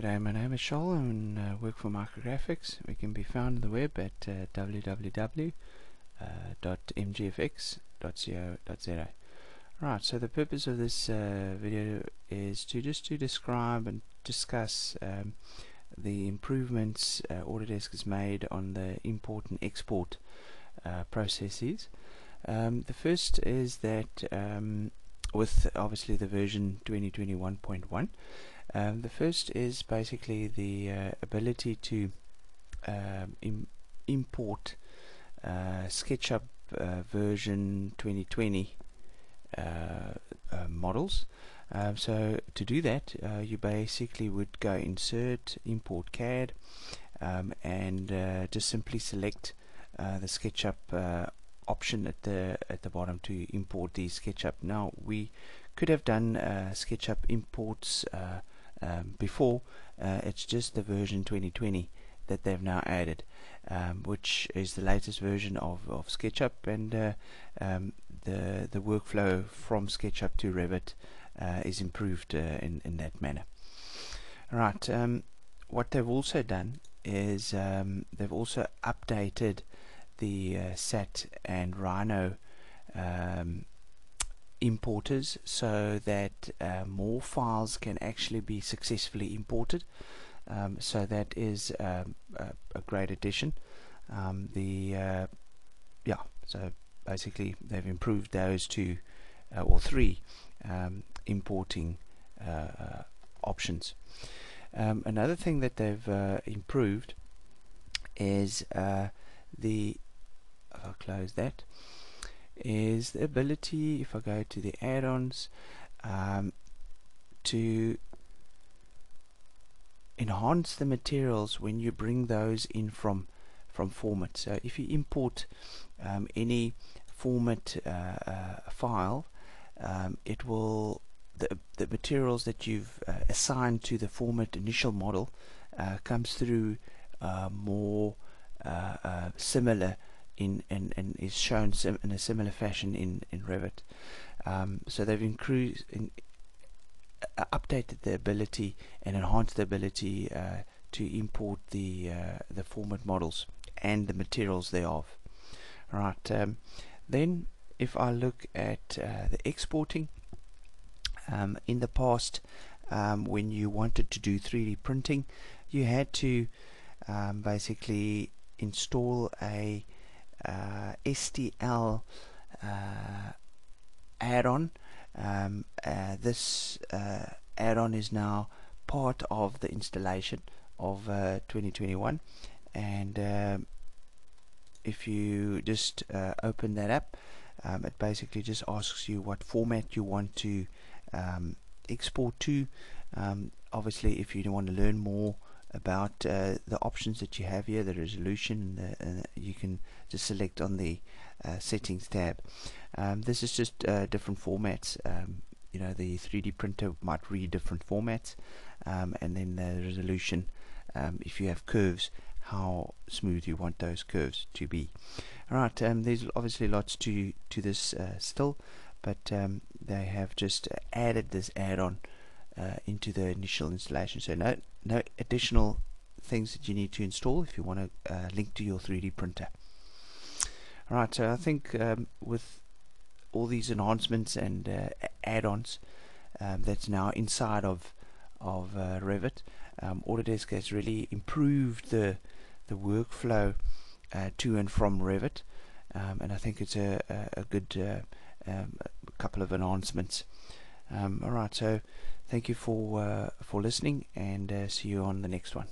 G'day, my name is Shoal and uh, work for Micrographics. We can be found on the web at uh, www.mgfx.co.za. Right, so the purpose of this uh, video is to just to describe and discuss um, the improvements uh, Autodesk has made on the import and export uh, processes. Um, the first is that um, with obviously the version 2021.1 um, the first is basically the uh, ability to um, Im import uh, SketchUp uh, version 2020 uh, uh, models. Um, so to do that, uh, you basically would go insert, import CAD, um, and just simply select the SketchUp option at the at the bottom to import the SketchUp. Now we could have done SketchUp imports um, before uh, it's just the version 2020 that they've now added um, which is the latest version of, of SketchUp and uh, um, the the workflow from SketchUp to Revit uh, is improved uh, in, in that manner. Right um, what they've also done is um, they've also updated the uh, SAT and Rhino um, importers so that uh, more files can actually be successfully imported. Um, so that is um, a, a, great addition. Um, the uh, yeah so basically they've improved those two uh, or three um, importing uh, uh, options. Um, another thing that they've uh, improved is the I'll close that is the ability, if I go to the add-ons, um, to enhance the materials when you bring those in from from FormIt. So if you import um, any FormIt uh, uh, file, um, it will the the materials that you've uh, assigned to the FormIt initial model uh, comes through uh, more uh, similar in and, and is shown in a similar fashion in in Revit. Um, so they've increased in, uh, updated the ability and enhanced the ability uh, to import the uh, the FormIt models and the materials thereof. Right. Um, then, if I look at uh, the exporting, um, in the past, um, when you wanted to do 3D printing, you had to um, basically install a STL uh, add-on. Um, uh, this add-on is now part of the installation of 2021 and um, if you just uh, open that up um, it basically just asks you what format you want to um, export to um, obviously if you want to learn more about uh, the options that you have here, the resolution, uh, you can just select on the uh, settings tab. Um, this is just uh, different formats. Um, you know, the 3D printer might read different formats, um, and then the resolution. Um, if you have curves, how smooth you want those curves to be. Alright, um, there's obviously lots to to this uh, still, but um, they have just added this add-on uh, into the initial installation. So no, no additional things that you need to install if you want to uh, link to your 3D printer. Alright, so I think um, with all these enhancements and uh, add-ons um, that's now inside of of uh, Revit, um, Autodesk has really improved the the workflow uh, to and from Revit, um, and I think it's a, a, a good uh, um, couple of enhancements. Um, all right, so thank you for uh, for listening, and uh, see you on the next one.